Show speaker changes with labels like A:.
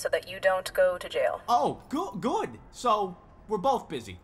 A: so that you don't go to jail.
B: Oh, good. Good. So we're both busy.